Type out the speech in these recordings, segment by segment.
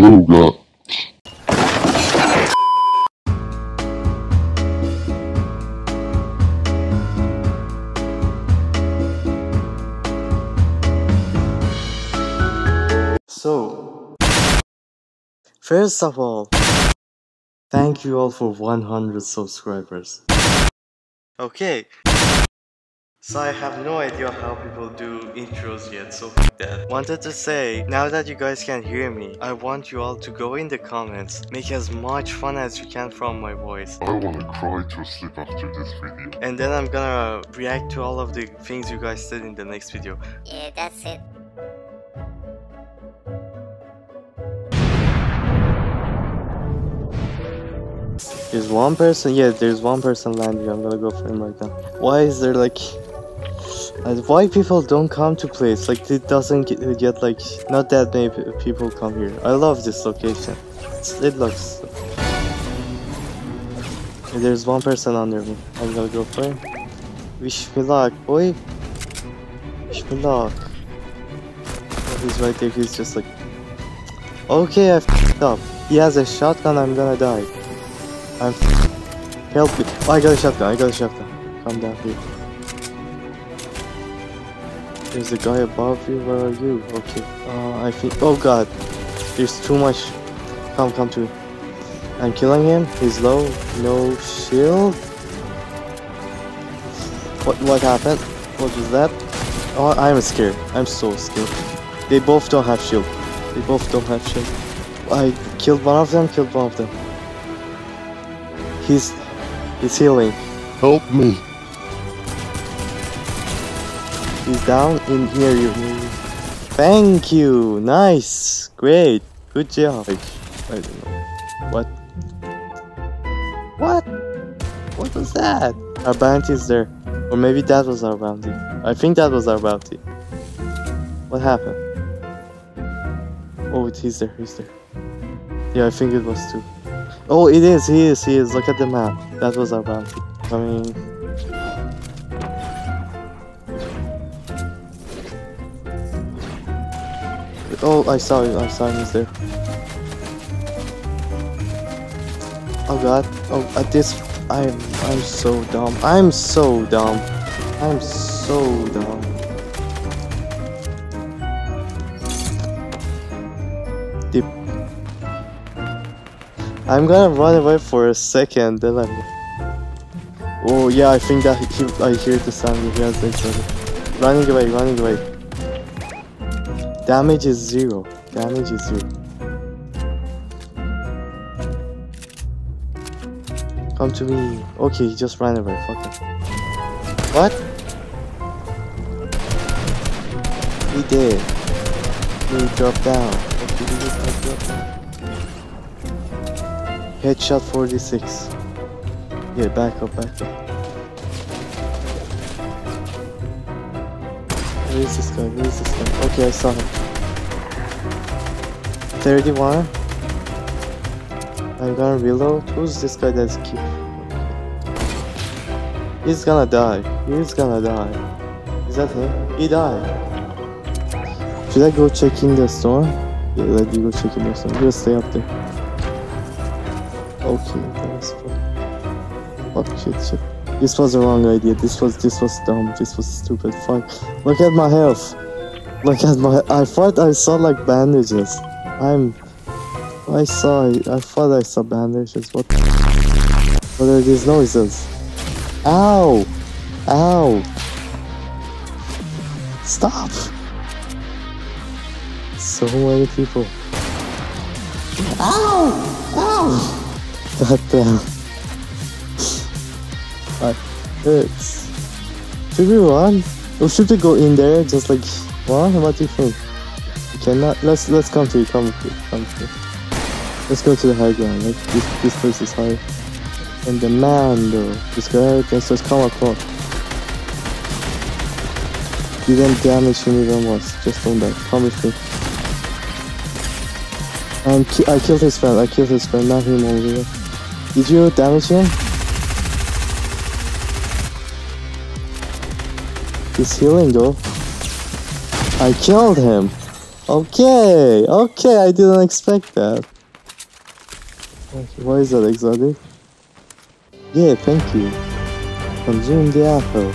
god. So, first of all, thank you all for 100 subscribers. Okay. So I have no idea how people do intros yet, so f that. Wanted to say, now that you guys can hear me, I want you all to go in the comments, make as much fun as you can from my voice. I wanna cry to sleep after this video. And then I'm gonna react to all of the things you guys said in the next video. Yeah, that's it. There's one person, yeah, there's one person landing. I'm gonna go for him right now. Why is there like. Why people don't come to place? Like, it doesn't get, get like. Not that many people come here. I love this location. It's, it looks. There's one person under me. I'm gonna go for him. Wish me luck, boy. Wish me luck. Oh, he's right there. He's just like. Okay, I f***ed up. He has a shotgun. I'm gonna die. I'm help me. Oh, I got a shotgun. I got a shotgun. Come down here. There's a guy above you. Where are you? Okay. Uh, I think. Oh God. There's too much. Come, come to me. I'm killing him. He's low. No shield. What? What happened? What was that? Oh, I'm scared. I'm so scared. They both don't have shield. They both don't have shield. I killed one of them. Killed one of them. He's he's healing. Help me! He's down in here. you. Thank you. Nice. Great. Good job. I, I don't know. What? What? What was that? Our bounty is there. Or maybe that was our bounty. I think that was our bounty. What happened? Oh, he's there. He's there. Yeah, I think it was too. Oh, it is. He is. He is. Look at the map. That was our bounty. Coming. Oh, I saw him. I saw him. He's there. Oh God. Oh, at this, I'm, I'm so dumb. I'm so dumb. I'm so dumb. Dip. I'm gonna run away for a second, then I'm. Oh yeah, I think that he, I hear the sound. The Running away, running away. Damage is zero. Damage is zero. Come to me. Okay, he just ran away. Fuck it. What? He did. He dropped down. Did he? Dropped down. Headshot 46. Yeah, back up, back up. Where is this guy? Where is this guy? Okay, I saw him. 31. I'm gonna reload. Who's this guy that's keep? He's gonna die. He's gonna die. Is that him? He died. Should I go check in the store? Yeah, let you go check in the store. Just stay up there. Okay, fine. Fuck shit, shit. This was the wrong idea. This was this was dumb. This was stupid. Fuck. Look at my health. Look at my. I thought I saw like bandages. I'm. I saw. I thought I saw bandages. What? What are these noises? Ow! Ow! Stop! So many people. Ow! Ow! God damn. Hurts. Should we run? Or should we go in there just like what? What do you think? We cannot let's let's come to you, come to you, come to you. Let's go to the high ground. Like this this place is high. And the man though, this guy can just come across. Didn't damage him even once. Just don't die. Come with me. And ki I killed his friend. I killed his friend, not him only. Did you damage him? He's healing though. I killed him. Okay, okay, I didn't expect that. Why is that exotic? Yeah, thank you. Consume the apple.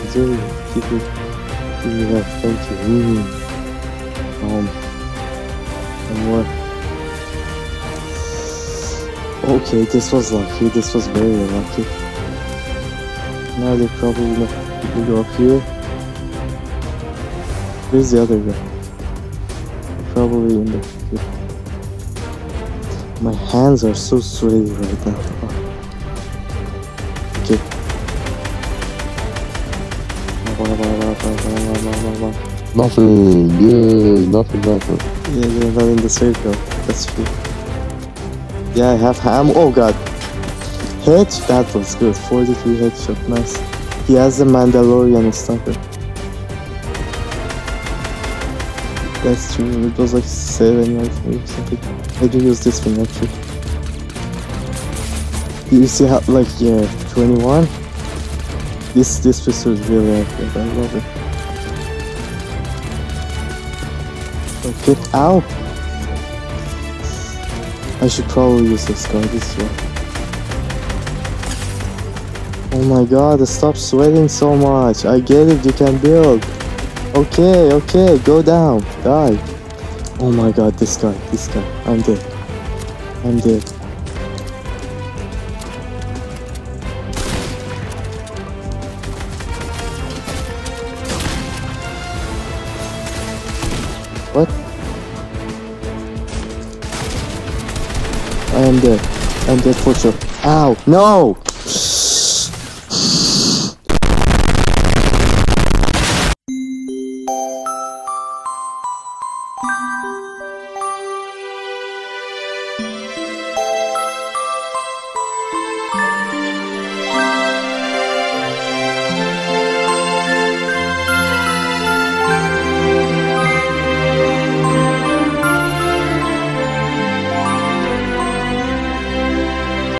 Consume, give me, give me that, thank you. Mm. Um, and more. Okay, this was lucky, this was very lucky. Now they probably will go up here. Where's the other guy? Probably in the. My hands are so sweaty right now. Okay. Nothing. Yay, nothing, nothing. Yeah, you're not in the circle. That's true. Yeah, I have ham. Oh god. Hit? That was good. 43 headshot. Nice. He has the Mandalorian sniper. That's true. It was like 7 or something. I do use this one actually. You see how, like, yeah, 21? This, this pistol is really accurate. I love it. Okay, ow! I should probably use this guy this one. Oh my god, stop sweating so much. I get it, you can build. Okay, okay, go down. Die. Oh my god, this guy, this guy. I'm dead. I'm dead. What? I am dead. I'm dead for sure. Ow! No!